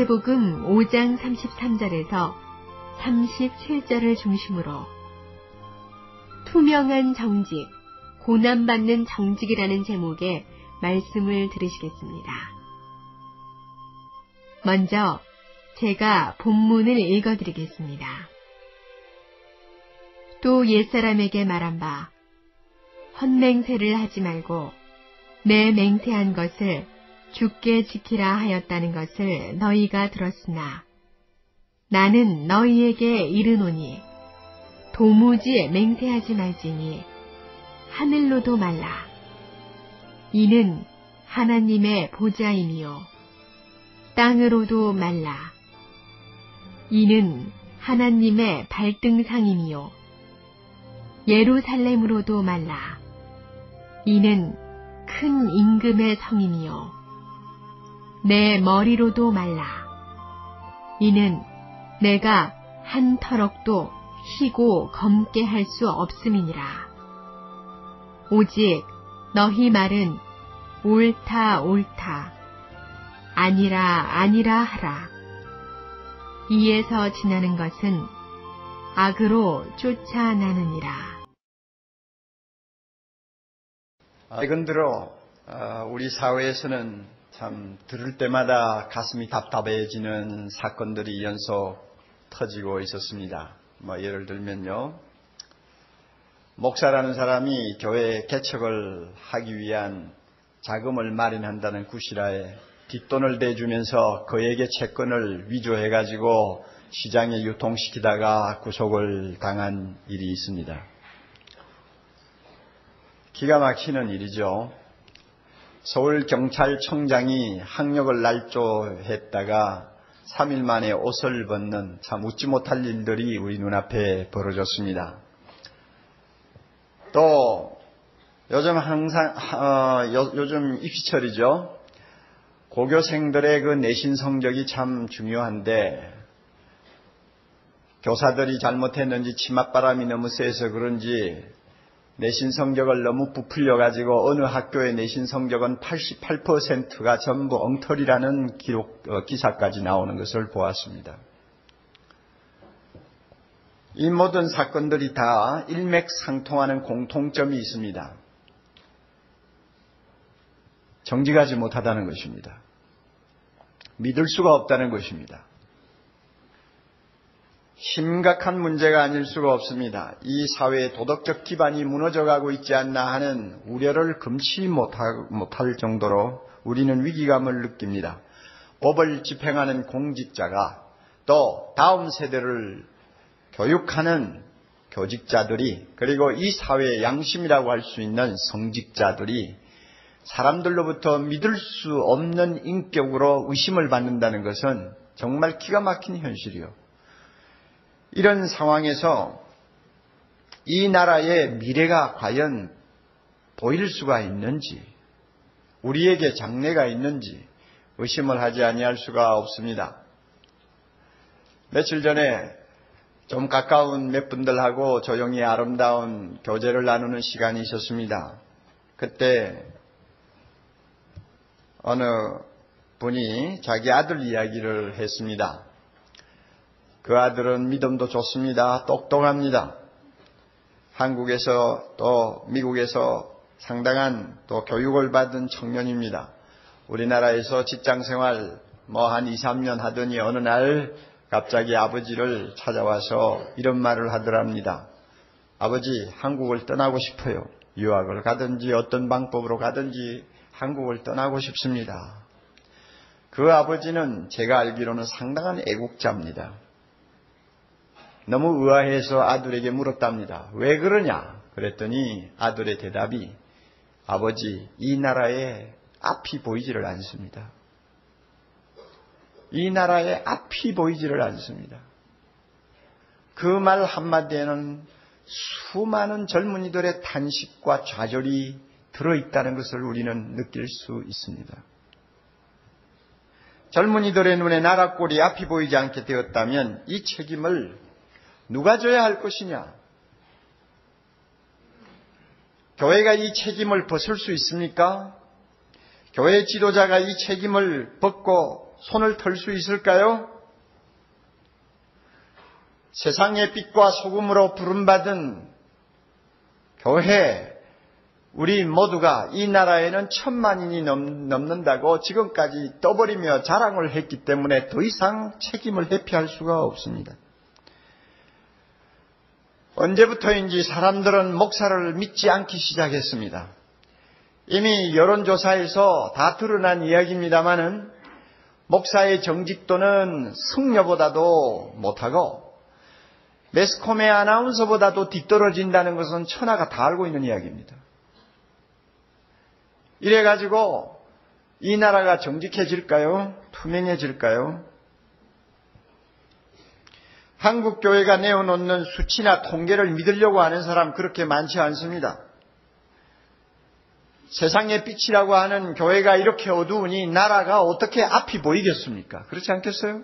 마태복음 5장 33절에서 37절을 중심으로 투명한 정직, 고난받는 정직이라는 제목의 말씀을 들으시겠습니다. 먼저 제가 본문을 읽어드리겠습니다. 또 옛사람에게 말한 바, 헛맹세를 하지 말고 내 맹세한 것을 죽게 지키라 하였다는 것을 너희가 들었으나 나는 너희에게 이르노니 도무지 맹세하지 말지니 하늘로도 말라. 이는 하나님의 보좌이니요. 땅으로도 말라. 이는 하나님의 발등상이니요. 예루살렘으로도 말라. 이는 큰 임금의 성이니요. 내 머리로도 말라. 이는 내가 한 터럭도 희고 검게 할 수 없음이니라. 오직 너희 말은 옳다 옳다 아니라 아니라 하라. 이에서 지나는 것은 악으로 쫓아나느니라. 최근 들어 어, 우리 사회에서는 참 들을 때마다 가슴이 답답해지는 사건들이 연속 터지고 있었습니다. 뭐 예를 들면요. 목사라는 사람이 교회 개척을 하기 위한 자금을 마련한다는 구실하에 뒷돈을 대주면서 그에게 채권을 위조해가지고 시장에 유통시키다가 구속을 당한 일이 있습니다. 기가 막히는 일이죠. 서울경찰청장이 학력을 날조했다가 3일 만에 옷을 벗는 참 웃지 못할 일들이 우리 눈앞에 벌어졌습니다. 또 요즘 항상 어, 요, 요즘 입시철이죠. 고교생들의 그 내신 성적이 참 중요한데 교사들이 잘못했는지 치맛바람이 너무 세서 그런지 내신 성적을 너무 부풀려 가지고 어느 학교의 내신 성적은 88%가 전부 엉터리라는 기록 어, 기사까지 나오는 것을 보았습니다. 이 모든 사건들이 다 일맥상통하는 공통점이 있습니다. 정직하지 못하다는 것입니다. 믿을 수가 없다는 것입니다. 심각한 문제가 아닐 수가 없습니다. 이 사회의 도덕적 기반이 무너져가고 있지 않나 하는 우려를 금치 못할 정도로 우리는 위기감을 느낍니다. 법을 집행하는 공직자가 또 다음 세대를 교육하는 교직자들이 그리고 이 사회의 양심이라고 할 수 있는 성직자들이 사람들로부터 믿을 수 없는 인격으로 의심을 받는다는 것은 정말 기가 막힌 현실이요. 이런 상황에서 이 나라의 미래가 과연 보일 수가 있는지, 우리에게 장래가 있는지 의심을 하지 아니할 수가 없습니다. 며칠 전에 좀 가까운 몇 분들하고 조용히 아름다운 교제를 나누는 시간이 있었습니다. 그때 어느 분이 자기 아들 이야기를 했습니다. 그 아들은 믿음도 좋습니다. 똑똑합니다. 한국에서 또 미국에서 상당한 또 교육을 받은 청년입니다. 우리나라에서 직장 생활 뭐 한 2, 3년 하더니 어느 날 갑자기 아버지를 찾아와서 이런 말을 하더랍니다. 아버지, 한국을 떠나고 싶어요. 유학을 가든지 어떤 방법으로 가든지 한국을 떠나고 싶습니다. 그 아버지는 제가 알기로는 상당한 애국자입니다. 너무 의아해서 아들에게 물었답니다. 왜 그러냐? 그랬더니 아들의 대답이 아버지, 이 나라에 앞이 보이지를 않습니다. 이 나라에 앞이 보이지를 않습니다. 그 말 한마디에는 수많은 젊은이들의 탄식과 좌절이 들어있다는 것을 우리는 느낄 수 있습니다. 젊은이들의 눈에 나라 꼴이 앞이 보이지 않게 되었다면 이 책임을 누가 져야 할 것이냐? 교회가 이 책임을 벗을 수 있습니까? 교회 지도자가 이 책임을 벗고 손을 털 수 있을까요? 세상의 빛과 소금으로 부름받은 교회, 우리 모두가 이 나라에는 천만인이 넘는다고 지금까지 떠버리며 자랑을 했기 때문에 더 이상 책임을 회피할 수가 없습니다. 언제부터인지 사람들은 목사를 믿지 않기 시작했습니다. 이미 여론조사에서 다 드러난 이야기입니다만은 목사의 정직도는 승려보다도 못하고 매스컴의 아나운서보다도 뒤떨어진다는 것은 천하가 다 알고 있는 이야기입니다. 이래가지고 이 나라가 정직해질까요? 투명해질까요? 한국 교회가 내어놓는 수치나 통계를 믿으려고 하는 사람 그렇게 많지 않습니다. 세상의 빛이라고 하는 교회가 이렇게 어두우니 나라가 어떻게 앞이 보이겠습니까? 그렇지 않겠어요?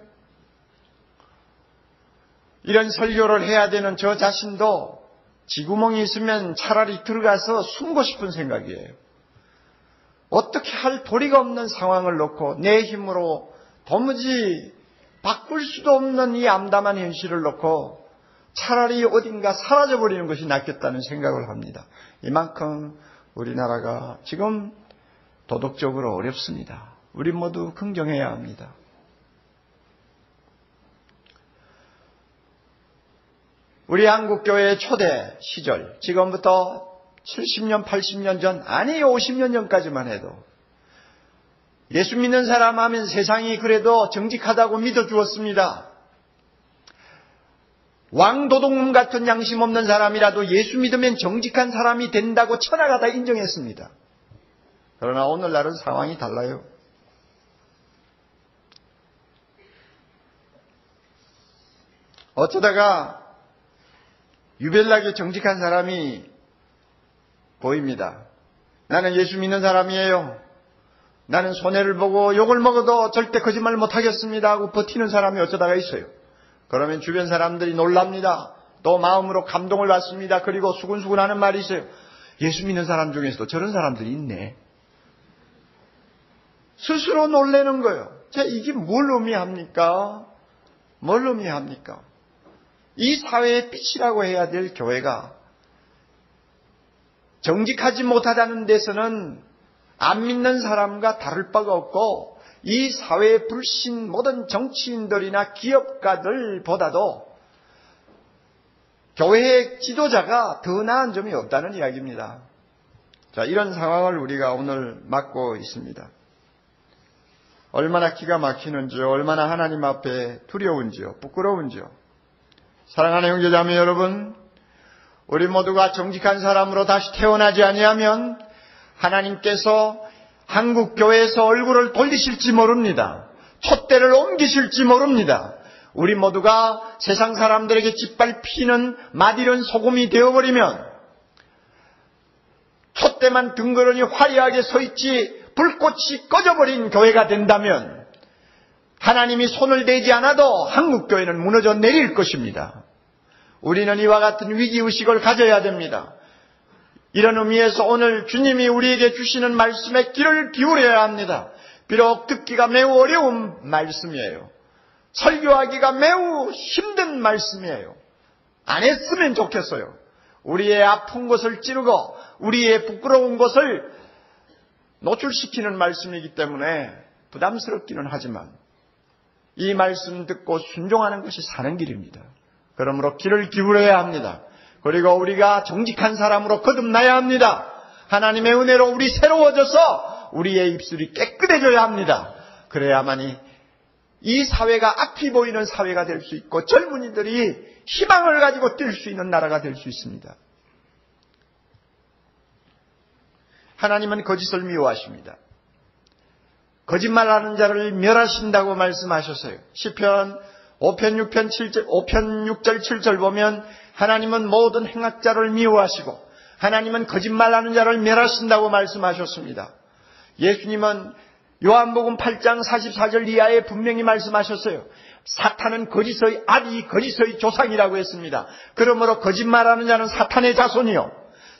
이런 설교를 해야 되는 저 자신도 지구멍이 있으면 차라리 들어가서 숨고 싶은 생각이에요. 어떻게 할 도리가 없는 상황을 놓고 내 힘으로 도무지 바꿀 수도 없는 이 암담한 현실을 놓고 차라리 어딘가 사라져버리는 것이 낫겠다는 생각을 합니다. 이만큼 우리나라가 지금 도덕적으로 어렵습니다. 우리 모두 긍정해야 합니다. 우리 한국교회의 초대 시절, 지금부터 70년, 80년 전, 아니 50년 전까지만 해도 예수 믿는 사람 하면 세상이 그래도 정직하다고 믿어주었습니다. 왕도둑놈 같은 양심 없는 사람이라도 예수 믿으면 정직한 사람이 된다고 천하가 다 인정했습니다. 그러나 오늘날은 상황이 달라요. 어쩌다가 유별나게 정직한 사람이 보입니다. 나는 예수 믿는 사람이에요. 나는 손해를 보고 욕을 먹어도 절대 거짓말 못하겠습니다 하고 버티는 사람이 어쩌다가 있어요. 그러면 주변 사람들이 놀랍니다. 또 마음으로 감동을 받습니다. 그리고 수근수근 하는 말이 있어요. 예수 믿는 사람 중에서도 저런 사람들이 있네. 스스로 놀래는 거예요. 자, 이게 뭘 의미합니까? 뭘 의미합니까? 이 사회의 빛이라고 해야 될 교회가 정직하지 못하다는 데서는 안 믿는 사람과 다를 바가 없고 이 사회의 불신 모든 정치인들이나 기업가들보다도 교회의 지도자가 더 나은 점이 없다는 이야기입니다. 자, 이런 상황을 우리가 오늘 맞고 있습니다. 얼마나 기가 막히는지요, 얼마나 하나님 앞에 두려운지요, 부끄러운지요. 사랑하는 형제자매 여러분, 우리 모두가 정직한 사람으로 다시 태어나지 아니하면 하나님께서 한국 교회에서 얼굴을 돌리실지 모릅니다. 촛대를 옮기실지 모릅니다. 우리 모두가 세상 사람들에게 짓밟히는 마디른 소금이 되어버리면 촛대만 등거러니 화려하게 서 있지 불꽃이 꺼져버린 교회가 된다면 하나님이 손을 대지 않아도 한국 교회는 무너져 내릴 것입니다. 우리는 이와 같은 위기의식을 가져야 됩니다. 이런 의미에서 오늘 주님이 우리에게 주시는 말씀에 귀를 기울여야 합니다. 비록 듣기가 매우 어려운 말씀이에요. 설교하기가 매우 힘든 말씀이에요. 안 했으면 좋겠어요. 우리의 아픈 것을 찌르고 우리의 부끄러운 것을 노출시키는 말씀이기 때문에 부담스럽기는 하지만 이 말씀 듣고 순종하는 것이 사는 길입니다. 그러므로 길을 기울여야 합니다. 그리고 우리가 정직한 사람으로 거듭나야 합니다. 하나님의 은혜로 우리 새로워져서 우리의 입술이 깨끗해져야 합니다. 그래야만이 이 사회가 앞이 보이는 사회가 될 수 있고 젊은이들이 희망을 가지고 뛸 수 있는 나라가 될 수 있습니다. 하나님은 거짓을 미워하십니다. 거짓말하는 자를 멸하신다고 말씀하셨어요. 시편 5편 6편 7절 5편 6절 7절 보면 하나님은 모든 행악자를 미워하시고 하나님은 거짓말하는 자를 멸하신다고 말씀하셨습니다. 예수님은 요한복음 8장 44절 이하에 분명히 말씀하셨어요. 사탄은 거짓의 아비, 거짓의 조상이라고 했습니다. 그러므로 거짓말하는 자는 사탄의 자손이요.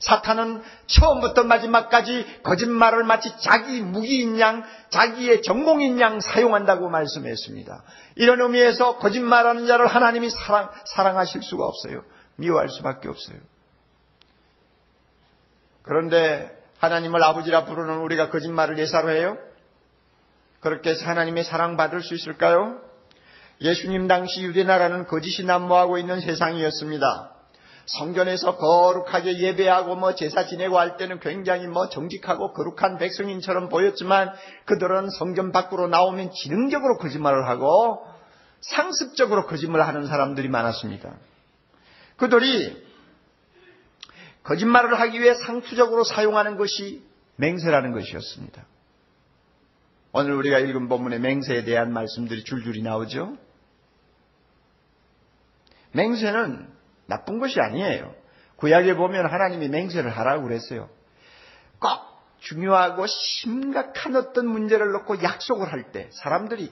사탄은 처음부터 마지막까지 거짓말을 마치 자기 무기인 양, 자기의 전공인 양 사용한다고 말씀했습니다. 이런 의미에서 거짓말하는 자를 하나님이 사랑, 사랑하실 수가 없어요. 미워할 수밖에 없어요. 그런데 하나님을 아버지라 부르는 우리가 거짓말을 예사로 해요? 그렇게 하나님의 사랑받을 수 있을까요? 예수님 당시 유대나라는 거짓이 난무하고 있는 세상이었습니다. 성전에서 거룩하게 예배하고 뭐 제사 지내고 할 때는 굉장히 뭐 정직하고 거룩한 백성인처럼 보였지만 그들은 성전 밖으로 나오면 지능적으로 거짓말을 하고 상습적으로 거짓말을 하는 사람들이 많았습니다. 그들이 거짓말을 하기 위해 상투적으로 사용하는 것이 맹세라는 것이었습니다. 오늘 우리가 읽은 본문의 맹세에 대한 말씀들이 줄줄이 나오죠. 맹세는 나쁜 것이 아니에요. 구약에 보면 하나님이 맹세를 하라고 그랬어요. 꼭 중요하고 심각한 어떤 문제를 놓고 약속을 할 때 사람들이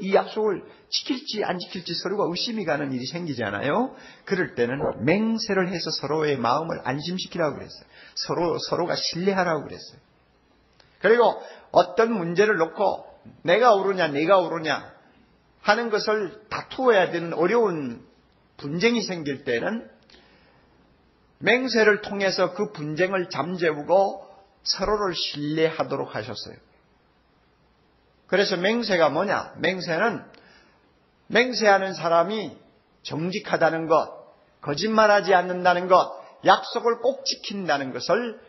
이 약속을 지킬지 안 지킬지 서로가 의심이 가는 일이 생기잖아요. 그럴 때는 맹세를 해서 서로의 마음을 안심시키라고 그랬어요. 서로 서로가 신뢰하라고 그랬어요. 그리고 어떤 문제를 놓고 내가 오르냐 내가 오르냐 하는 것을 다투어야 되는 어려운 분쟁이 생길 때는 맹세를 통해서 그 분쟁을 잠재우고 서로를 신뢰하도록 하셨어요. 그래서 맹세가 뭐냐? 맹세는 맹세하는 사람이 정직하다는 것, 거짓말하지 않는다는 것, 약속을 꼭 지킨다는 것을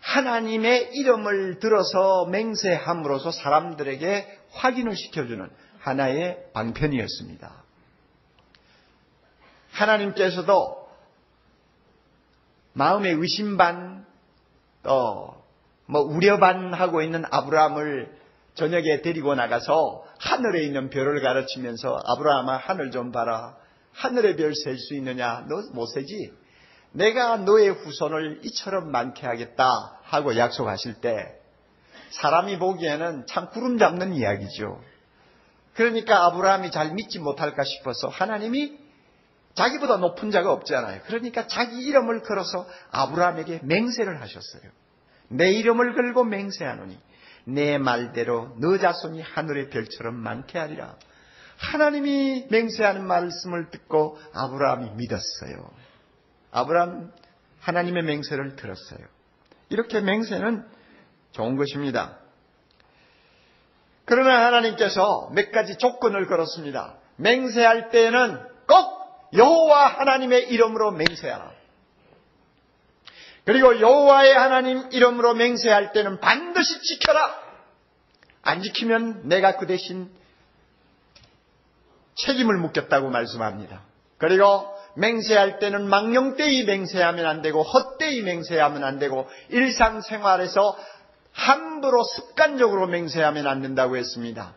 하나님의 이름을 들어서 맹세함으로써 사람들에게 확인을 시켜주는 하나의 방편이었습니다. 하나님께서도 마음의 의심 반, 어, 뭐 우려 반 하고 있는 아브라함을 저녁에 데리고 나가서 하늘에 있는 별을 가르치면서 아브라함아 하늘 좀 봐라. 하늘의 별 셀 수 있느냐? 너 못 세지? 내가 너의 후손을 이처럼 많게 하겠다 하고 약속하실 때 사람이 보기에는 참 구름 잡는 이야기죠. 그러니까 아브라함이 잘 믿지 못할까 싶어서 하나님이 자기보다 높은 자가 없잖아요. 그러니까 자기 이름을 걸어서 아브라함에게 맹세를 하셨어요. 내 이름을 걸고 맹세하노니 내 말대로 너 자손이 하늘의 별처럼 많게 하리라. 하나님이 맹세하는 말씀을 듣고 아브라함이 믿었어요. 아브라함 하나님의 맹세를 들었어요. 이렇게 맹세는 좋은 것입니다. 그러나 하나님께서 몇 가지 조건을 걸었습니다. 맹세할 때에는 꼭 여호와 하나님의 이름으로 맹세하라. 그리고 여호와의 하나님 이름으로 맹세할 때는 반드시 지켜라. 안 지키면 내가 그 대신 책임을 묻겠다고 말씀합니다. 그리고 맹세할 때는 망령되이 맹세하면 안 되고 헛되이 맹세하면 안 되고 일상생활에서 함부로 습관적으로 맹세하면 안 된다고 했습니다.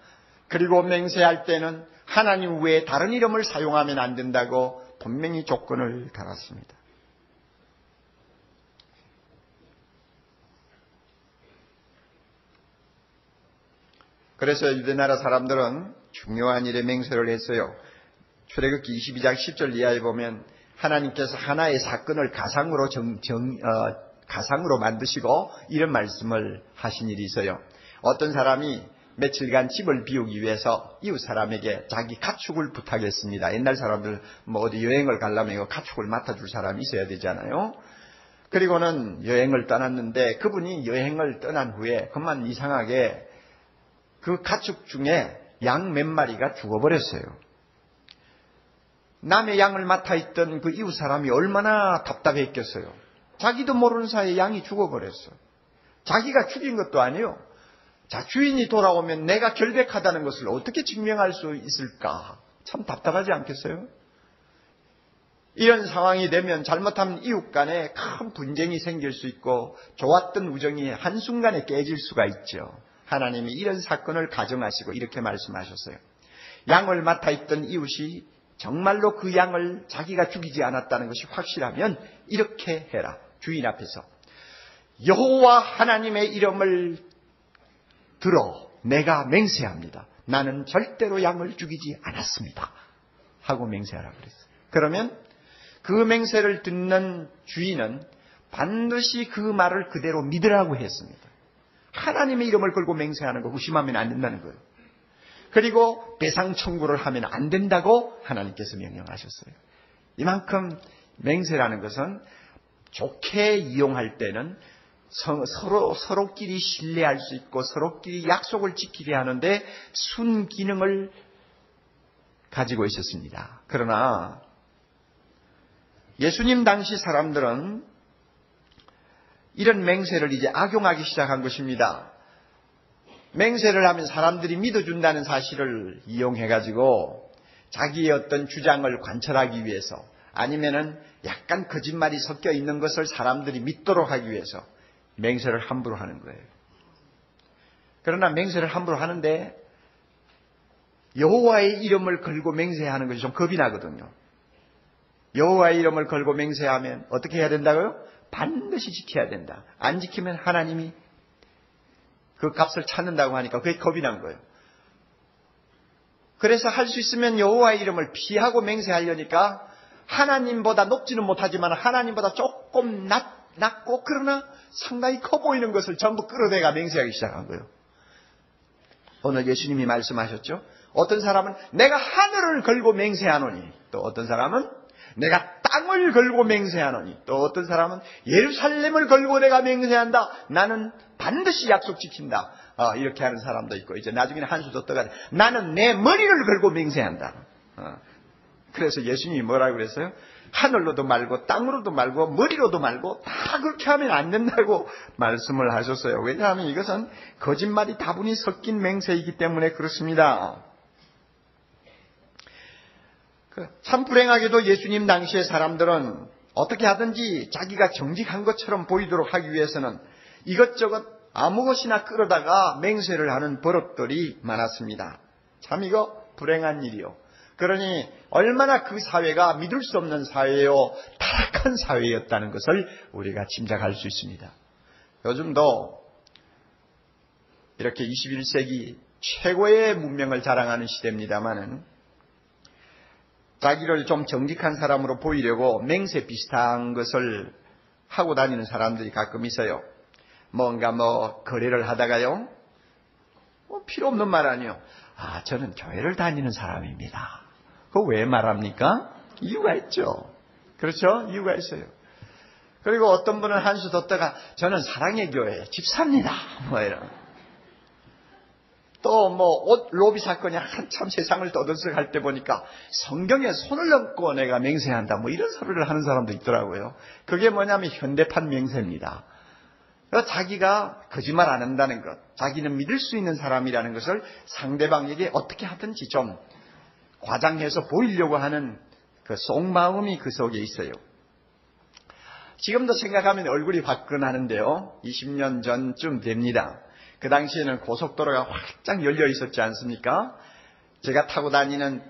그리고 맹세할 때는 하나님 외에 다른 이름을 사용하면 안 된다고 분명히 조건을 달았습니다. 그래서 유대나라 사람들은 중요한 일에 맹세를 했어요. 출애굽기 22장 10절 이하에 보면 하나님께서 하나의 사건을 가상으로 정, 정, 어, 가상으로 만드시고 이런 말씀을 하신 일이 있어요. 어떤 사람이 며칠간 집을 비우기 위해서 이웃 사람에게 자기 가축을 부탁했습니다. 옛날 사람들 뭐 어디 여행을 가려면 가축을 맡아줄 사람이 있어야 되잖아요. 그리고는 여행을 떠났는데 그분이 여행을 떠난 후에 그만 이상하게 그 가축 중에 양 몇 마리가 죽어버렸어요. 남의 양을 맡아 있던 그 이웃 사람이 얼마나 답답했겠어요. 자기도 모르는 사이에 양이 죽어버렸어. 자기가 죽인 것도 아니요. 자, 주인이 돌아오면 내가 결백하다는 것을 어떻게 증명할 수 있을까? 참 답답하지 않겠어요? 이런 상황이 되면 잘못하면 이웃 간에 큰 분쟁이 생길 수 있고 좋았던 우정이 한순간에 깨질 수가 있죠. 하나님이 이런 사건을 가정하시고 이렇게 말씀하셨어요. 양을 맡아 있던 이웃이 정말로 그 양을 자기가 죽이지 않았다는 것이 확실하면 이렇게 해라. 주인 앞에서 여호와 하나님의 이름을 들어 내가 맹세합니다. 나는 절대로 양을 죽이지 않았습니다. 하고 맹세하라 그랬어요. 그러면 그 맹세를 듣는 주인은 반드시 그 말을 그대로 믿으라고 했습니다. 하나님의 이름을 걸고 맹세하는 거 의심하면 안 된다는 거예요. 그리고 배상 청구를 하면 안 된다고 하나님께서 명령하셨어요. 이만큼 맹세라는 것은 좋게 이용할 때는 서로 서로끼리 신뢰할 수 있고 서로끼리 약속을 지키게 하는데 순 기능을 가지고 있었습니다. 그러나 예수님 당시 사람들은 이런 맹세를 이제 악용하기 시작한 것입니다. 맹세를 하면 사람들이 믿어준다는 사실을 이용해가지고 자기의 어떤 주장을 관철하기 위해서 아니면은 약간 거짓말이 섞여 있는 것을 사람들이 믿도록 하기 위해서 맹세를 함부로 하는 거예요. 그러나 맹세를 함부로 하는데 여호와의 이름을 걸고 맹세하는 것이 좀 겁이 나거든요. 여호와의 이름을 걸고 맹세하면 어떻게 해야 된다고요? 반드시 지켜야 된다. 안 지키면 하나님이 그 값을 찾는다고 하니까 그게 겁이 난 거예요. 그래서 할 수 있으면 여호와의 이름을 피하고 맹세하려니까 하나님보다 높지는 못하지만 하나님보다 조금 낮, 낮고 그러나 상당히 커 보이는 것을 전부 끌어내가 맹세하기 시작한 거예요. 오늘 예수님이 말씀하셨죠. 어떤 사람은 내가 하늘을 걸고 맹세하노니 또 어떤 사람은 내가 땅을 걸고 맹세하노니 또 어떤 사람은 예루살렘을 걸고 내가 맹세한다. 나는 반드시 약속 지킨다. 어, 이렇게 하는 사람도 있고 이제 나중에는 한 수도 떠가 나는 내 머리를 걸고 맹세한다. 어, 그래서 예수님이 뭐라고 그랬어요? 하늘로도 말고 땅으로도 말고 머리로도 말고 다 그렇게 하면 안 된다고 말씀을 하셨어요. 왜냐하면 이것은 거짓말이 다분히 섞인 맹세이기 때문에 그렇습니다. 그참 불행하게도 예수님 당시의 사람들은 어떻게 하든지 자기가 정직한 것처럼 보이도록 하기 위해서는 이것저것 아무 것이나 끌어다가 맹세를 하는 버릇들이 많았습니다. 참 이거 불행한 일이요. 그러니 얼마나 그 사회가 믿을 수 없는 사회요, 타락한 사회였다는 것을 우리가 짐작할 수 있습니다. 요즘도 이렇게 21세기 최고의 문명을 자랑하는 시대입니다만은 자기를 좀 정직한 사람으로 보이려고 맹세 비슷한 것을 하고 다니는 사람들이 가끔 있어요. 뭔가 뭐 거래를 하다가요. 뭐 필요 없는 말 아니요. 아, 저는 교회를 다니는 사람입니다. 그거 왜 말합니까? 이유가 있죠. 그렇죠? 이유가 있어요. 그리고 어떤 분은 한 수 뒀다가 저는 사랑의 교회 집사입니다. 뭐 이런. 또 뭐 옷 로비 사건이 한참 세상을 떠들썩할 때 보니까 성경에 손을 얹고 내가 맹세한다 뭐 이런 소리를 하는 사람도 있더라고요. 그게 뭐냐면 현대판 맹세입니다. 자기가 거짓말 안 한다는 것, 자기는 믿을 수 있는 사람이라는 것을 상대방에게 어떻게 하든지 좀 과장해서 보이려고 하는 그 속마음이 그 속에 있어요. 지금도 생각하면 얼굴이 화끈하는데요. 20년 전쯤 됩니다. 그 당시에는 고속도로가 활짝 열려 있었지 않습니까? 제가 타고 다니는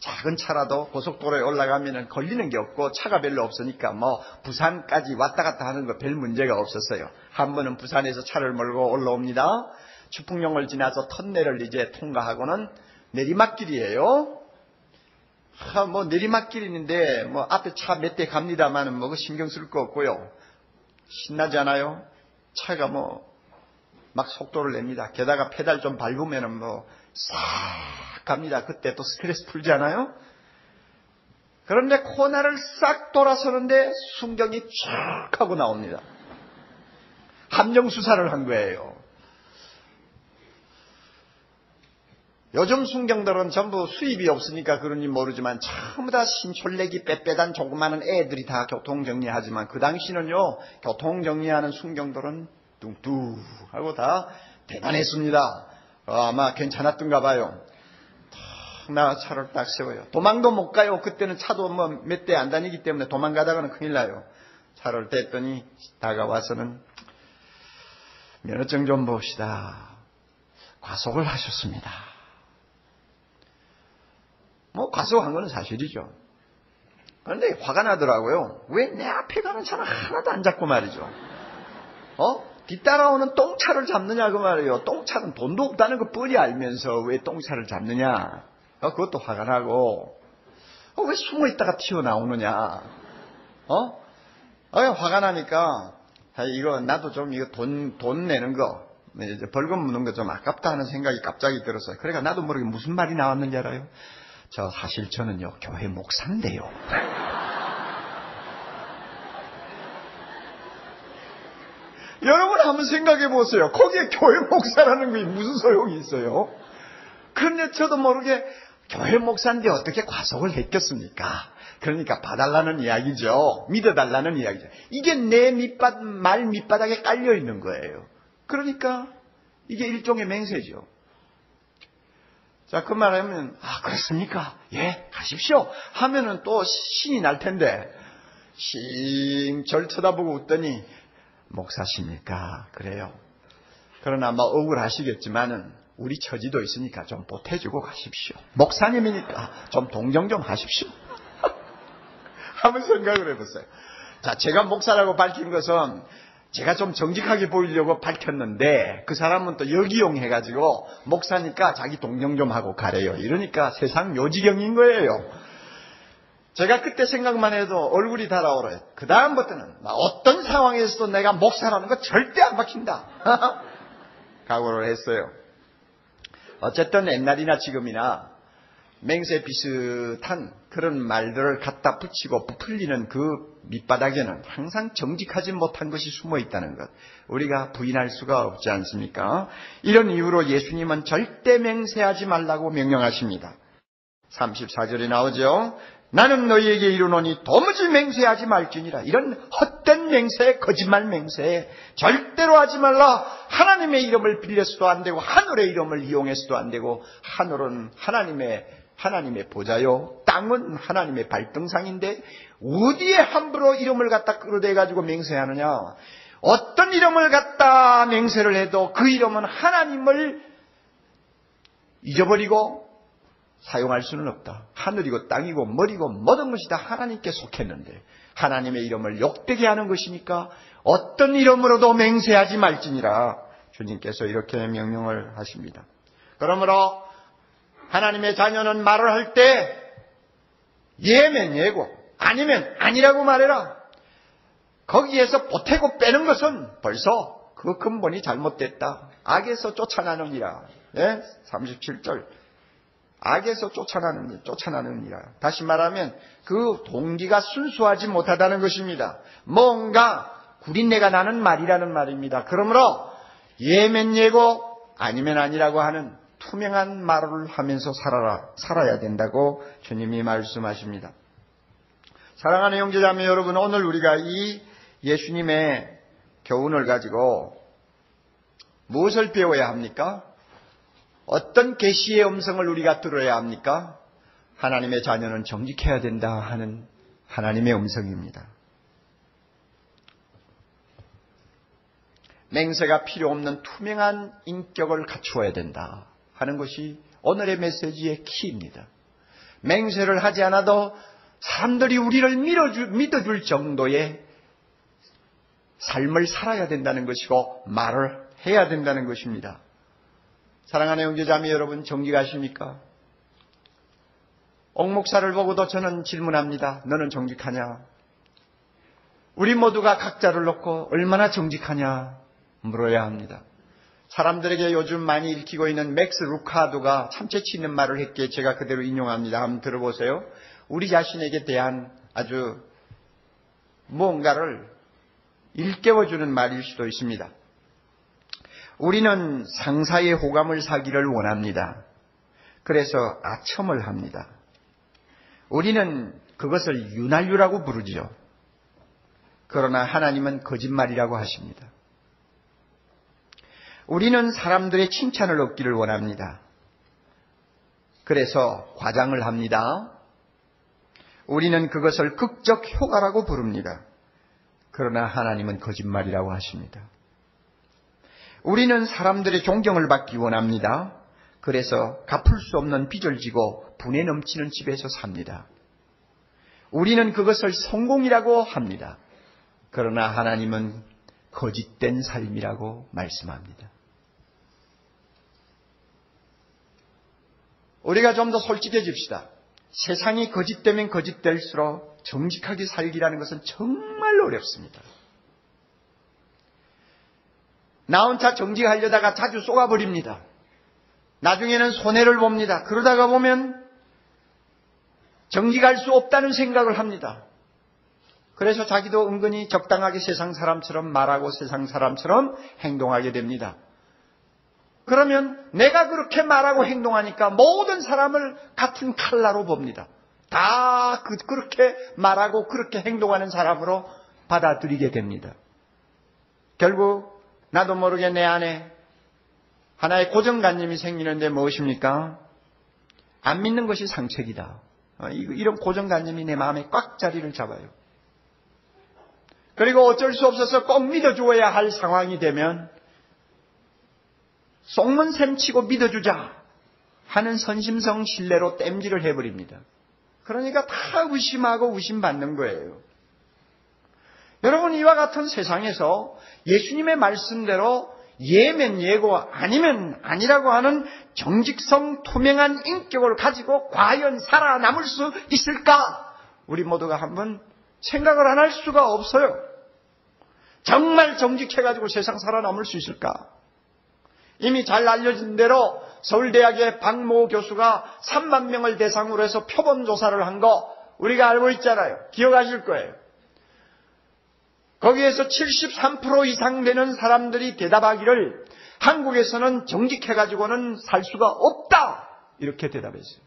작은 차라도 고속도로에 올라가면 걸리는 게 없고 차가 별로 없으니까 뭐 부산까지 왔다 갔다 하는 거 별 문제가 없었어요. 한 번은 부산에서 차를 몰고 올라옵니다. 추풍령을 지나서 터널을 이제 통과하고는 내리막길이에요. 아, 뭐 내리막길인데 뭐 앞에 차 몇 대 갑니다만은 뭐 신경 쓸 거 없고요. 신나지 않아요? 차가 뭐 막 속도를 냅니다. 게다가 페달 좀 밟으면은 뭐 싹 갑니다. 그때 또 스트레스 풀잖아요. 그런데 코너를 싹 돌아서는데 순경이 쫙 하고 나옵니다. 함정 수사를 한 거예요. 요즘 순경들은 전부 수입이 없으니까 그런지 모르지만 전부 다 신촌래기 빼빼단 조그마한 애들이 다 교통정리하지만 그 당시는요 교통정리하는 순경들은 뚱뚱하고 다 대단했습니다. 어, 아마 괜찮았던가 봐요. 나 차를 딱 세워요. 도망도 못 가요. 그때는 차도 뭐 몇 대 안 다니기 때문에 도망가다가는 큰일 나요. 차를 뗐더니 다가와서는 면허증 좀 봅시다. 과속을 하셨습니다. 뭐 과속한 건 사실이죠. 그런데 화가 나더라고요. 왜 내 앞에 가는 차는 하나도 안 잡고 말이죠. 어? 뒤따라오는 똥차를 잡느냐 그 말이에요. 똥차는 돈도 없다는 것 뻔히 알면서 왜 똥차를 잡느냐. 어, 그것도 화가 나고 어, 왜 숨어 있다가 튀어나오느냐. 어? 어, 화가 나니까 이거 나도 좀 이거 돈, 돈 내는 거, 벌금 무는 거 좀 아깝다 하는 생각이 갑자기 들었어요. 그러니까 나도 모르게 무슨 말이 나왔는지 알아요? 저 사실 저는요, 교회 목사인데요. 여러분 한번 생각해 보세요. 거기에 교회 목사라는 게 무슨 소용이 있어요? 그런데 저도 모르게 교회 목사인데 어떻게 과속을 했겠습니까? 그러니까 봐달라는 이야기죠. 믿어달라는 이야기죠. 이게 내 밑바닥, 말 밑바닥에 깔려 있는 거예요. 그러니까 이게 일종의 맹세죠. 자, 그 말하면, 아, 그렇습니까? 예, 가십시오. 하면은 또 신이 날 텐데, 싱 절 쳐다보고 웃더니, 목사십니까? 그래요. 그러나 뭐 억울하시겠지만은, 우리 처지도 있으니까 좀 보태주고 가십시오. 목사님이니까 좀 동정 좀 하십시오. 한번 생각을 해보세요. 자, 제가 목사라고 밝힌 것은 제가 좀 정직하게 보이려고 밝혔는데 그 사람은 또 여기용 해가지고 목사니까 자기 동정 좀 하고 가래요. 이러니까 세상 요지경인 거예요. 제가 그때 생각만 해도 얼굴이 달아오르요. 그 다음부터는 어떤 상황에서도 내가 목사라는 거 절대 안 박힌다. 각오를 했어요. 어쨌든 옛날이나 지금이나 맹세 비슷한 그런 말들을 갖다 붙이고 부풀리는 그 밑바닥에는 항상 정직하지 못한 것이 숨어 있다는 것. 우리가 부인할 수가 없지 않습니까? 이런 이유로 예수님은 절대 맹세하지 말라고 명령하십니다. 34절에 나오죠. 나는 너희에게 이르노니 도무지 맹세하지 말지니라. 이런 헛된 맹세, 거짓말 맹세 절대로 하지 말라. 하나님의 이름을 빌려서도 안 되고 하늘의 이름을 이용해서도 안 되고 하늘은 하나님의 하나님의 보좌요. 땅은 하나님의 발등상인데 어디에 함부로 이름을 갖다 끌어대 가지고 맹세하느냐? 어떤 이름을 갖다 맹세를 해도 그 이름은 하나님을 잊어버리고 사용할 수는 없다. 하늘이고 땅이고 머리고 모든 것이 다 하나님께 속했는데 하나님의 이름을 욕되게 하는 것이니까 어떤 이름으로도 맹세하지 말지니라 주님께서 이렇게 명령을 하십니다. 그러므로 하나님의 자녀는 말을 할 때 예면 예고 아니면 아니라고 말해라. 거기에서 보태고 빼는 것은 벌써 그 근본이 잘못됐다. 악에서 쫓아나느니라. 예? 37절. 악에서 쫓아나는, 쫓아나느니라. 다시 말하면 그 동기가 순수하지 못하다는 것입니다. 뭔가 구린내가 나는 말이라는 말입니다. 그러므로 예면 예고 아니면 아니라고 하는 투명한 말을 하면서 살아라, 살아야 된다고 주님이 말씀하십니다. 사랑하는 형제자매 여러분, 오늘 우리가 이 예수님의 교훈을 가지고 무엇을 배워야 합니까? 어떤 계시의 음성을 우리가 들어야 합니까? 하나님의 자녀는 정직해야 된다 하는 하나님의 음성입니다. 맹세가 필요 없는 투명한 인격을 갖추어야 된다. 하는 것이 오늘의 메시지의 키입니다. 맹세를 하지 않아도 사람들이 우리를 믿어줄, 믿어줄 정도의 삶을 살아야 된다는 것이고 말을 해야 된다는 것입니다. 사랑하는 형제자매 여러분 정직하십니까? 옥목사를 보고도 저는 질문합니다. 너는 정직하냐? 우리 모두가 각자를 놓고 얼마나 정직하냐 물어야 합니다. 사람들에게 요즘 많이 읽히고 있는 맥스 루카도가 참 재치 있는 말을 했기에 제가 그대로 인용합니다. 한번 들어보세요. 우리 자신에게 대한 아주 무언가를 일깨워주는 말일 수도 있습니다. 우리는 상사의 호감을 사기를 원합니다. 그래서 아첨을 합니다. 우리는 그것을 윤활유라고 부르지요. 그러나 하나님은 거짓말이라고 하십니다. 우리는 사람들의 칭찬을 얻기를 원합니다. 그래서 과장을 합니다. 우리는 그것을 극적 효과라고 부릅니다. 그러나 하나님은 거짓말이라고 하십니다. 우리는 사람들의 존경을 받기 원합니다. 그래서 갚을 수 없는 빚을 지고 분에 넘치는 집에서 삽니다. 우리는 그것을 성공이라고 합니다. 그러나 하나님은 거짓된 삶이라고 말씀합니다. 우리가 좀 더 솔직해집시다. 세상이 거짓되면 거짓될수록 정직하게 살기라는 것은 정말 어렵습니다. 나 혼자 정직하려다가 자주 쏘가버립니다. 나중에는 손해를 봅니다. 그러다가 보면 정직할 수 없다는 생각을 합니다. 그래서 자기도 은근히 적당하게 세상 사람처럼 말하고 세상 사람처럼 행동하게 됩니다. 그러면 내가 그렇게 말하고 행동하니까 모든 사람을 같은 칼라로 봅니다. 다 그, 그렇게 말하고 그렇게 행동하는 사람으로 받아들이게 됩니다. 결국 나도 모르게 내 안에 하나의 고정관념이 생기는데 무엇입니까? 안 믿는 것이 상책이다. 어, 이런 고정관념이 내 마음에 꽉 자리를 잡아요. 그리고 어쩔 수 없어서 꼭 믿어주어야 할 상황이 되면 속문 셈치고 믿어주자 하는 선심성 신뢰로 땜질을 해버립니다. 그러니까 다 의심하고 의심받는 거예요. 여러분 이와 같은 세상에서 예수님의 말씀대로 예면 예고 아니면 아니라고 하는 정직성 투명한 인격을 가지고 과연 살아남을 수 있을까? 우리 모두가 한번 생각을 안 할 수가 없어요. 정말 정직해가지고 세상 살아남을 수 있을까? 이미 잘 알려진 대로 서울대학의 박모 교수가 3만 명을 대상으로 해서 표본 조사를 한 거 우리가 알고 있잖아요. 기억하실 거예요. 거기에서 73% 이상 되는 사람들이 대답하기를 한국에서는 정직해가지고는 살 수가 없다. 이렇게 대답했어요.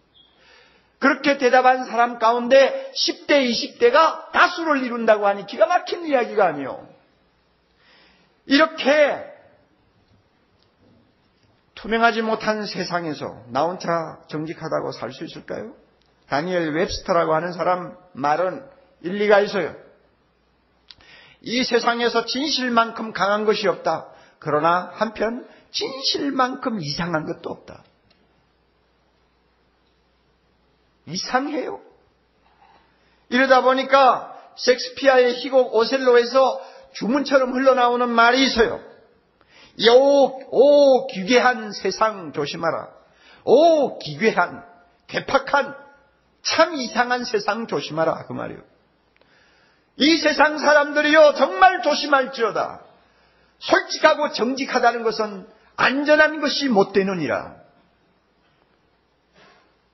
그렇게 대답한 사람 가운데 10대, 20대가 다수를 이룬다고 하니 기가 막힌 이야기가 아니요. 이렇게 투명하지 못한 세상에서 나 혼자 정직하다고 살 수 있을까요? 다니엘 웹스터라고 하는 사람 말은 일리가 있어요. 이 세상에서 진실만큼 강한 것이 없다. 그러나 한편 진실만큼 이상한 것도 없다. 이상해요. 이러다 보니까 섹스피아의 희곡 오셀로에서 주문처럼 흘러나오는 말이 있어요. 오, 오, 기괴한 세상 조심하라. 오, 기괴한, 괴팍한, 참 이상한 세상 조심하라. 그 말이요. 이 세상 사람들이요, 정말 조심할지어다. 솔직하고 정직하다는 것은 안전한 것이 못 되느니라.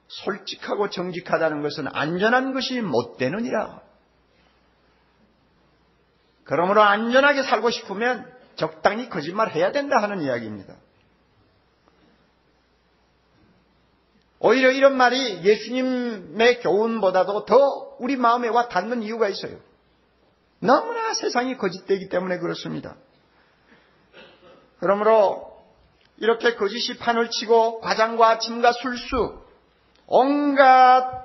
솔직하고 정직하다는 것은 안전한 것이 못 되느니라. 그러므로 안전하게 살고 싶으면 적당히 거짓말 해야 된다 하는 이야기입니다. 오히려 이런 말이 예수님의 교훈보다도 더 우리 마음에 와 닿는 이유가 있어요. 너무나 세상이 거짓되기 때문에 그렇습니다. 그러므로 이렇게 거짓이 판을 치고 과장과 침과 술수 온갖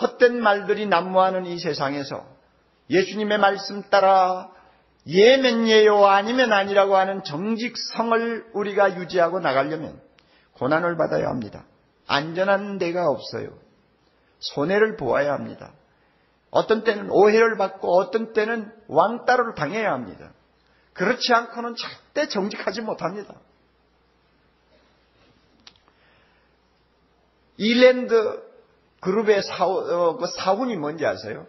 헛된 말들이 난무하는 이 세상에서 예수님의 말씀 따라 예면 예요 아니면 아니라고 하는 정직성을 우리가 유지하고 나가려면 고난을 받아야 합니다. 안전한 데가 없어요. 손해를 보아야 합니다. 어떤 때는 오해를 받고 어떤 때는 왕따를 당해야 합니다. 그렇지 않고는 절대 정직하지 못합니다. 일랜드 그룹의 어, 그 사훈이 뭔지 아세요?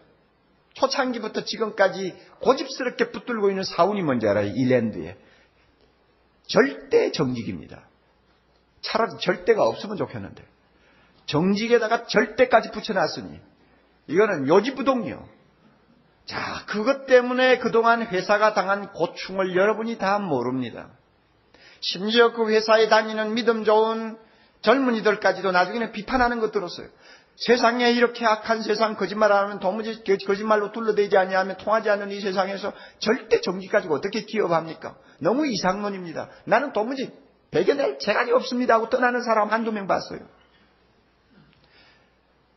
초창기부터 지금까지 고집스럽게 붙들고 있는 사훈이 뭔지 알아요? 일랜드에. 절대 정직입니다. 차라리 절대가 없으면 좋겠는데. 정직에다가 절대까지 붙여놨으니 이거는 요지부동이요. 자, 그것 때문에 그동안 회사가 당한 고충을 여러분이 다 모릅니다. 심지어 그 회사에 다니는 믿음 좋은 젊은이들까지도 나중에는 비판하는 것 들었어요. 세상에 이렇게 악한 세상 거짓말 안 하면 도무지 거짓말로 둘러대지 아니하면 통하지 않는 이 세상에서 절대 정직 가지고 어떻게 기업합니까? 너무 이상론입니다. 나는 도무지 배겨낼 재간이 없습니다 하고 떠나는 사람 한두 명 봤어요.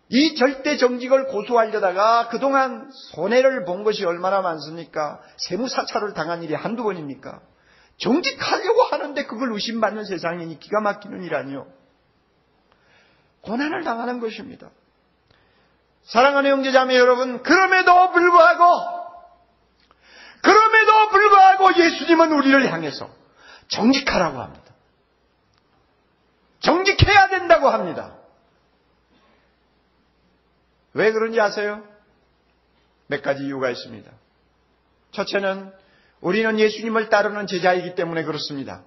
이 절대 정직을 고수하려다가 그동안 손해를 본 것이 얼마나 많습니까? 세무사찰을 당한 일이 한두 번입니까? 정직하려고 하는데 그걸 의심받는 세상이니 기가 막히는 일 아니요. 고난을 당하는 것입니다. 사랑하는 형제자매 여러분, 그럼에도 불구하고, 그럼에도 불구하고 예수님은 우리를 향해서 정직하라고 합니다. 정직해야 된다고 합니다. 왜 그런지 아세요? 몇 가지 이유가 있습니다. 첫째는 우리는 예수님을 따르는 제자이기 때문에 그렇습니다.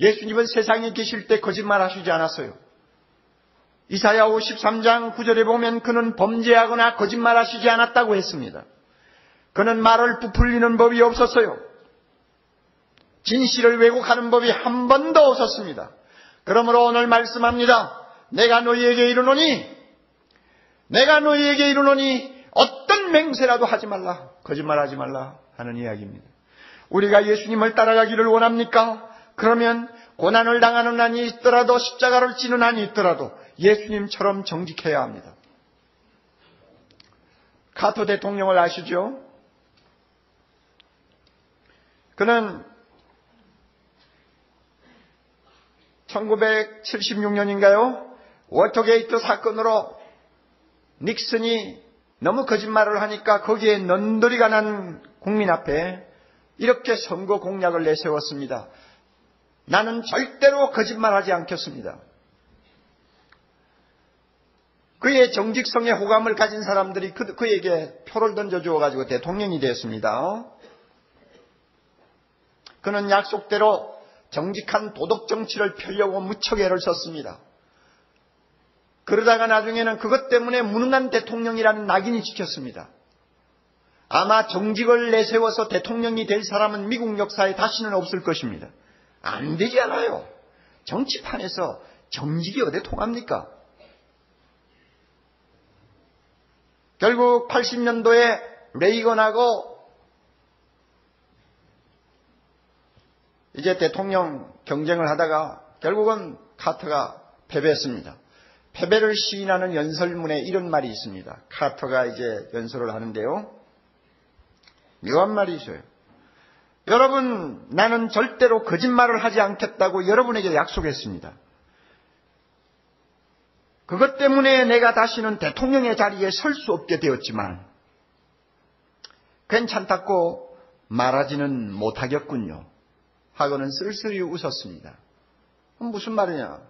예수님은 세상에 계실 때 거짓말 하시지 않았어요. 이사야 53장 9절에 보면 그는 범죄하거나 거짓말 하시지 않았다고 했습니다. 그는 말을 부풀리는 법이 없었어요. 진실을 왜곡하는 법이 한 번도 없었습니다. 그러므로 오늘 말씀합니다. 내가 너희에게 이르노니 내가 너희에게 이르노니 어떤 맹세라도 하지 말라. 거짓말하지 말라 하는 이야기입니다. 우리가 예수님을 따라가기를 원합니까? 그러면 고난을 당하는 한이 있더라도 십자가를 지는 한이 있더라도 예수님처럼 정직해야 합니다. 카터 대통령을 아시죠? 그는 1976년인가요? 워터게이트 사건으로 닉슨이 너무 거짓말을 하니까 거기에 넌더리가 난 국민 앞에 이렇게 선거 공약을 내세웠습니다. 나는 절대로 거짓말하지 않겠습니다. 그의 정직성에 호감을 가진 사람들이 그, 그에게 표를 던져주어 가지고 대통령이 되었습니다. 그는 약속대로 정직한 도덕 정치를 펴려고 무척 애를 썼습니다. 그러다가 나중에는 그것 때문에 무능한 대통령이라는 낙인이 찍혔습니다. 아마 정직을 내세워서 대통령이 될 사람은 미국 역사에 다시는 없을 것입니다. 안 되지 않아요. 정치판에서 정직이 어디 통합니까? 결국 80년도에 레이건하고 이제 대통령 경쟁을 하다가 결국은 카터가 패배했습니다. 패배를 시인하는 연설문에 이런 말이 있습니다. 카터가 이제 연설을 하는데요. 묘한 말이 있어요. 여러분, 나는 절대로 거짓말을 하지 않겠다고 여러분에게 약속했습니다. 그것 때문에 내가 다시는 대통령의 자리에 설 수 없게 되었지만, 괜찮다고 말하지는 못하겠군요. 하고는 쓸쓸히 웃었습니다. 무슨 말이냐?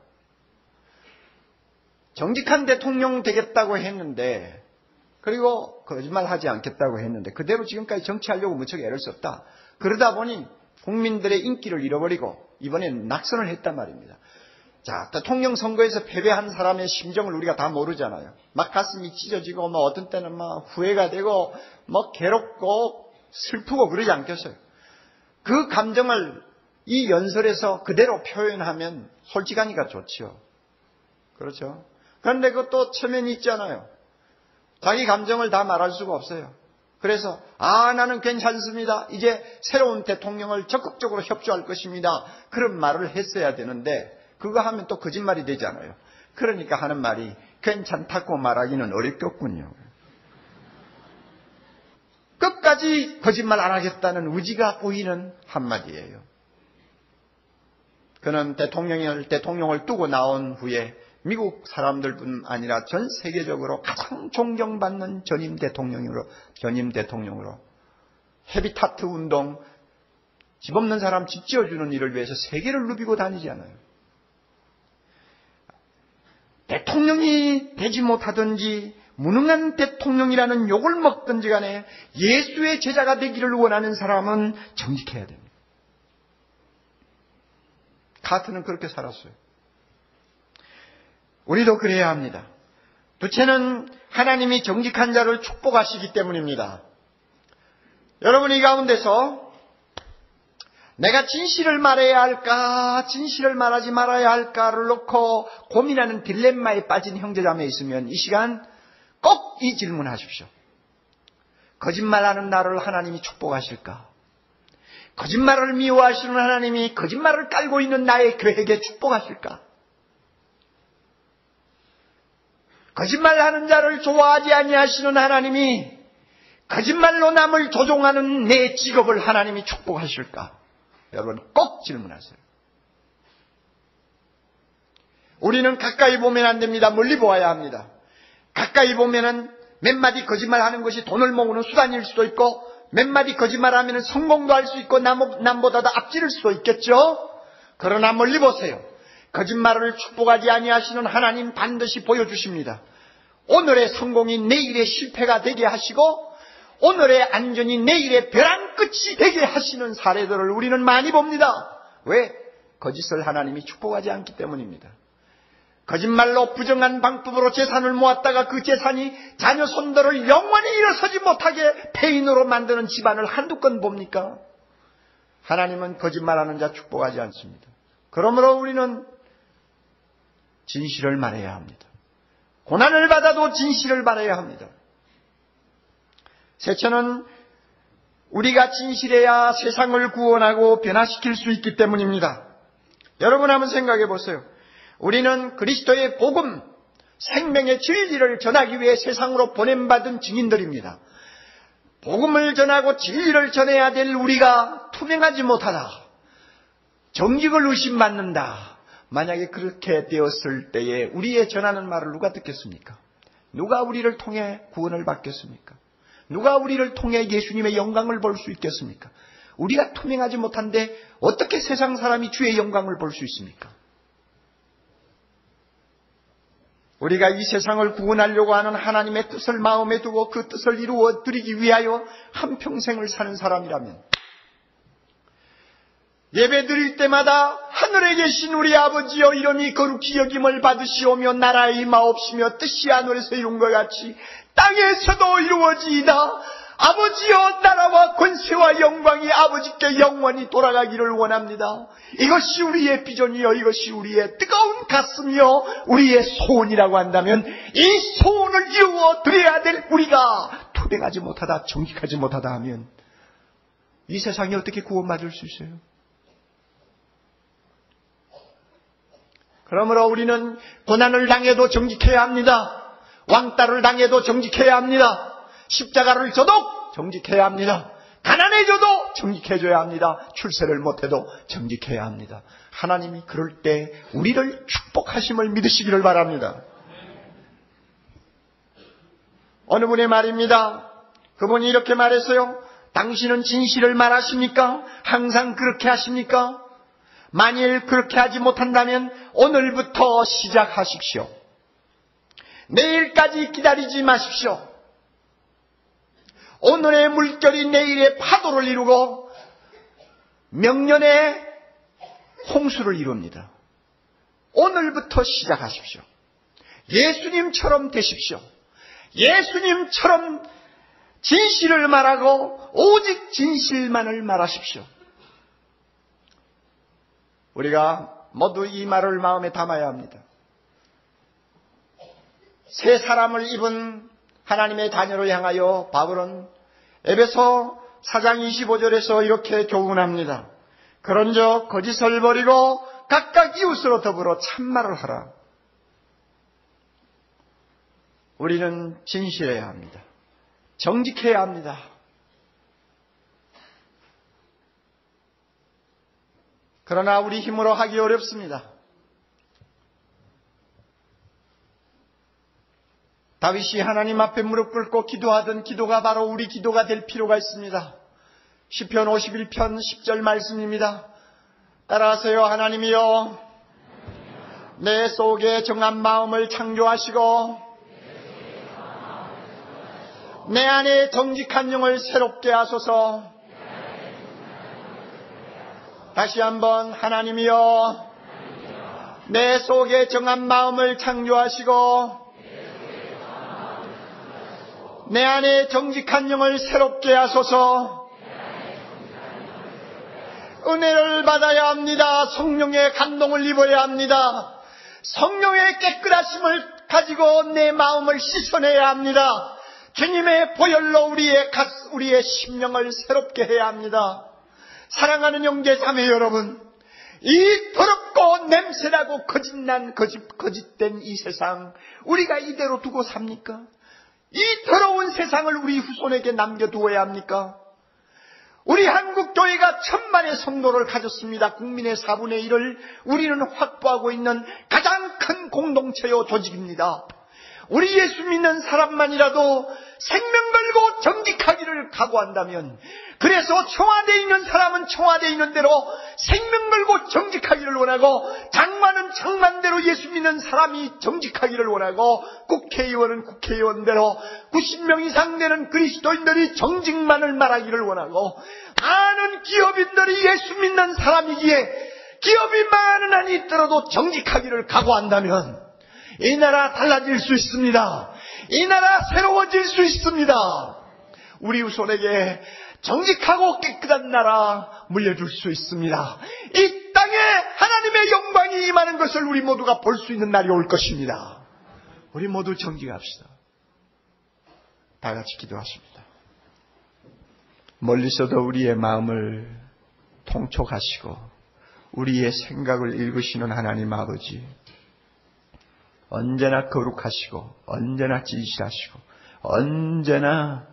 정직한 대통령 되겠다고 했는데, 그리고 거짓말 하지 않겠다고 했는데, 그대로 지금까지 정치하려고 무척 애를 썼다. 그러다 보니 국민들의 인기를 잃어버리고, 이번엔 낙선을 했단 말입니다. 자, 대통령 선거에서 패배한 사람의 심정을 우리가 다 모르잖아요. 막 가슴이 찢어지고, 뭐 어떤 때는 막 후회가 되고, 뭐 괴롭고, 슬프고 그러지 않겠어요. 그 감정을 이 연설에서 그대로 표현하면 솔직하니까 좋지요. 그렇죠? 그런데 그것도 체면이 있잖아요. 자기 감정을 다 말할 수가 없어요. 그래서 아 나는 괜찮습니다. 이제 새로운 대통령을 적극적으로 협조할 것입니다. 그런 말을 했어야 되는데 그거 하면 또 거짓말이 되잖아요. 그러니까 하는 말이 괜찮다고 말하기는 어렵겠군요. 끝까지 거짓말 안 하겠다는 의지가 보이는 한마디예요. 그는 대통령을, 대통령을 두고 나온 후에 미국 사람들뿐 아니라 전 세계적으로 가장 존경받는 전임 대통령으로 전임 대통령으로 헤비타트 운동 집 없는 사람 집 지어주는 일을 위해서 세계를 누비고 다니지 않아요. 대통령이 되지 못하든지 무능한 대통령이라는 욕을 먹든지 간에 예수의 제자가 되기를 원하는 사람은 정직해야 됩니다. 카트는 그렇게 살았어요. 우리도 그래야 합니다. 두째는 하나님이 정직한 자를 축복하시기 때문입니다. 여러분 이 가운데서 내가 진실을 말해야 할까, 진실을 말하지 말아야 할까를 놓고 고민하는 딜레마에 빠진 형제자매 있으면 이 시간 꼭 이 질문 하십시오. 거짓말하는 나를 하나님이 축복하실까? 거짓말을 미워하시는 하나님이 거짓말을 깔고 있는 나의 교회에게 축복하실까? 거짓말하는 자를 좋아하지 아니하시는 하나님이 거짓말로 남을 조종하는 내 직업을 하나님이 축복하실까? 여러분 꼭 질문하세요. 우리는 가까이 보면 안 됩니다. 멀리 보아야 합니다. 가까이 보면은 몇 마디 거짓말하는 것이 돈을 모으는 수단일 수도 있고 몇 마디 거짓말하면 성공도 할 수 있고 남, 남보다도 앞지를 수도 있겠죠. 그러나 멀리 보세요. 거짓말을 축복하지 아니하시는 하나님 반드시 보여주십니다. 오늘의 성공이 내일의 실패가 되게 하시고 오늘의 안전이 내일의 벼랑 끝이 되게 하시는 사례들을 우리는 많이 봅니다. 왜? 거짓을 하나님이 축복하지 않기 때문입니다. 거짓말로 부정한 방법으로 재산을 모았다가 그 재산이 자녀 손들을 영원히 일어서지 못하게 폐인으로 만드는 집안을 한두 건 봅니까? 하나님은 거짓말하는 자 축복하지 않습니다. 그러므로 우리는 진실을 말해야 합니다. 고난을 받아도 진실을 말해야 합니다. 세천은 우리가 진실해야 세상을 구원하고 변화시킬 수 있기 때문입니다. 여러분 한번 생각해 보세요. 우리는 그리스도의 복음, 생명의 진리를 전하기 위해 세상으로 보냄받은 증인들입니다. 복음을 전하고 진리를 전해야 될 우리가 투명하지 못하다. 정직을 의심받는다. 만약에 그렇게 되었을 때에 우리의 전하는 말을 누가 듣겠습니까? 누가 우리를 통해 구원을 받겠습니까? 누가 우리를 통해 예수님의 영광을 볼 수 있겠습니까? 우리가 투명하지 못한데 어떻게 세상 사람이 주의 영광을 볼 수 있습니까? 우리가 이 세상을 구원하려고 하는 하나님의 뜻을 마음에 두고 그 뜻을 이루어 드리기 위하여 한평생을 사는 사람이라면 예배 드릴 때마다 하늘에 계신 우리 아버지여 이름이 거룩히 여김을 받으시오며 나라의 임하옵시며 뜻이 하늘에서 이룬 것 같이 땅에서도 이루어지이다. 아버지여 나라와 권세와 영광이 아버지께 영원히 돌아가기를 원합니다. 이것이 우리의 비전이요 이것이 우리의 뜨거운 가슴이요 우리의 소원이라고 한다면 이 소원을 이루어 드려야 될 우리가 투명하지 못하다 정직하지 못하다 하면 이 세상이 어떻게 구원받을 수 있어요? 그러므로 우리는 고난을 당해도 정직해야 합니다. 왕따를 당해도 정직해야 합니다. 십자가를 져도 정직해야 합니다. 가난해져도 정직해져야 합니다. 출세를 못해도 정직해야 합니다. 하나님이 그럴 때 우리를 축복하심을 믿으시기를 바랍니다. 어느 분의 말입니다. 그분이 이렇게 말했어요. 당신은 진실을 말하십니까? 항상 그렇게 하십니까? 만일 그렇게 하지 못한다면 오늘부터 시작하십시오. 내일까지 기다리지 마십시오. 오늘의 물결이 내일의 파도를 이루고 명년의 홍수를 이룹니다. 오늘부터 시작하십시오. 예수님처럼 되십시오. 예수님처럼 진실을 말하고 오직 진실만을 말하십시오. 우리가 모두 이 말을 마음에 담아야 합니다. 새 사람을 입은 하나님의 자녀를 향하여 바울은 에베소 4장 25절에서 이렇게 교훈합니다. 그런저 거짓을 버리고 각각 이웃으로 더불어 참말을 하라. 우리는 진실해야 합니다. 정직해야 합니다. 그러나 우리 힘으로 하기 어렵습니다. 다윗이 하나님 앞에 무릎 꿇고 기도하던 기도가 바로 우리 기도가 될 필요가 있습니다. 10편 51편 10절 말씀입니다. 따라하세요. 하나님이여 내 속에 정한 마음을 창조하시고 내 안에 정직한 영을 새롭게 하소서 다시 한번 하나님이여 내 속에 정한 마음을 창조하시고 내 안에 정직한 영을 새롭게 하소서. 은혜를 받아야 합니다. 성령의 감동을 입어야 합니다. 성령의 깨끗하심을 가지고 내 마음을 씻어내야 합니다. 주님의 보혈로 우리의 가 우리의 심령을 새롭게 해야 합니다. 사랑하는 형제 자매 여러분, 이 더럽고 냄새나고 거짓난 거짓 거짓된 이 세상 우리가 이대로 두고 삽니까? 이 더러운 세상을 우리 후손에게 남겨두어야 합니까? 우리 한국교회가 천만의 성도를 가졌습니다. 국민의 4분의 1을 우리는 확보하고 있는 가장 큰 공동체요 조직입니다. 우리 예수 믿는 사람만이라도 생명 걸고 정직하기를 각오한다면 그래서 청와대에 있는 사람은 청와대에 있는 대로 생명 걸고 정직하기를 원하고 장관은 장관대로 예수 믿는 사람이 정직하기를 원하고 국회의원은 국회의원대로 90명 이상 되는 그리스도인들이 정직만을 말하기를 원하고 많은 기업인들이 예수 믿는 사람이기에 기업이 많은 한이 있더라도 정직하기를 각오한다면 이 나라 달라질 수 있습니다. 이 나라 새로워질 수 있습니다. 우리 후손에게 정직하고 깨끗한 나라 물려줄 수 있습니다. 이 땅에 하나님의 영광이 임하는 것을 우리 모두가 볼 수 있는 날이 올 것입니다. 우리 모두 정직합시다. 다 같이 기도하십니다. 멀리서도 우리의 마음을 통촉하시고 우리의 생각을 읽으시는 하나님 아버지 언제나 거룩하시고 언제나 진실하시고 언제나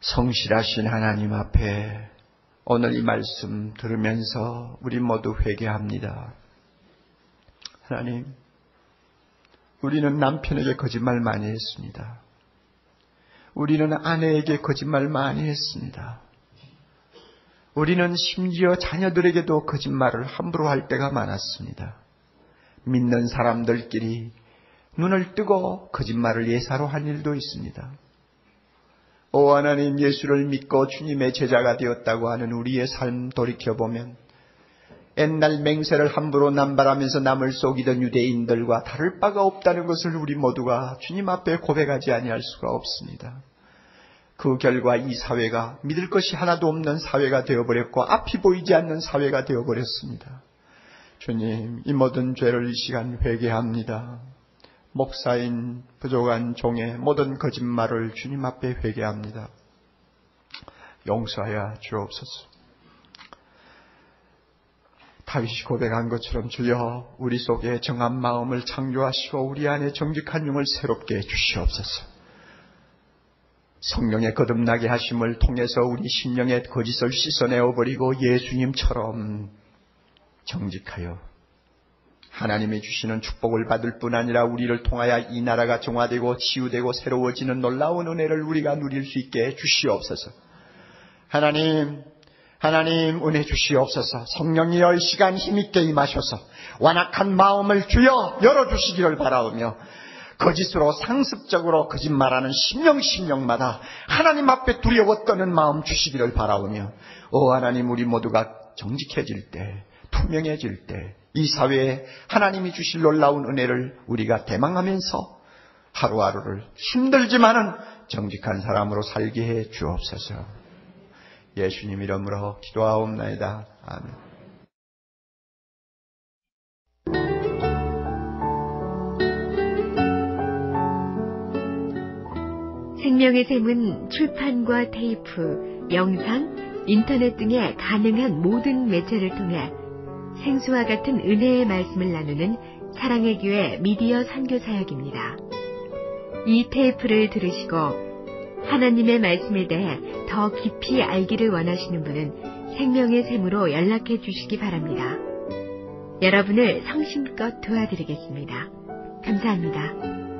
성실하신 하나님 앞에 오늘 이 말씀 들으면서 우리 모두 회개합니다. 하나님, 우리는 남편에게 거짓말 많이 했습니다. 우리는 아내에게 거짓말 많이 했습니다. 우리는 심지어 자녀들에게도 거짓말을 함부로 할 때가 많았습니다. 믿는 사람들끼리 눈을 뜨고 거짓말을 예사로 한 일도 있습니다. 오 하나님 예수를 믿고 주님의 제자가 되었다고 하는 우리의 삶 돌이켜보면 옛날 맹세를 함부로 남발하면서 남을 속이던 유대인들과 다를 바가 없다는 것을 우리 모두가 주님 앞에 고백하지 아니할 수가 없습니다. 그 결과 이 사회가 믿을 것이 하나도 없는 사회가 되어버렸고 앞이 보이지 않는 사회가 되어버렸습니다. 주님, 이 모든 죄를 이 시간 회개합니다. 목사인 부족한 종의 모든 거짓말을 주님 앞에 회개합니다. 용서하여 주옵소서. 다윗이 고백한 것처럼 주여 우리 속에 정한 마음을 창조하시고 우리 안에 정직한 영을 새롭게 해주시옵소서. 성령의 거듭나게 하심을 통해서 우리 신령의 거짓을 씻어내어 버리고 예수님처럼 정직하여 하나님이 주시는 축복을 받을 뿐 아니라 우리를 통하여 이 나라가 정화되고 치유되고 새로워지는 놀라운 은혜를 우리가 누릴 수 있게 주시옵소서. 하나님, 하나님 은혜 주시옵소서. 성령이 열 시간 힘있게 임하셔서 완악한 마음을 주여 열어주시기를 바라오며 거짓으로 상습적으로 거짓말하는 심령 심령마다 하나님 앞에 두려워 떠는 마음 주시기를 바라오며 오 하나님 우리 모두가 정직해질 때 투명해질 때 이 사회에 하나님이 주실 놀라운 은혜를 우리가 대망하면서 하루하루를 힘들지만은 정직한 사람으로 살게 해 주옵소서. 예수님 이름으로 기도하옵나이다. 아멘. 생명의 샘은 출판과 테이프, 영상, 인터넷 등의 가능한 모든 매체를 통해 생수와 같은 은혜의 말씀을 나누는 사랑의 교회 미디어 선교 사역입니다. 이 테이프를 들으시고 하나님의 말씀에 대해 더 깊이 알기를 원하시는 분은 생명의 샘으로 연락해 주시기 바랍니다. 여러분을 성심껏 도와드리겠습니다. 감사합니다.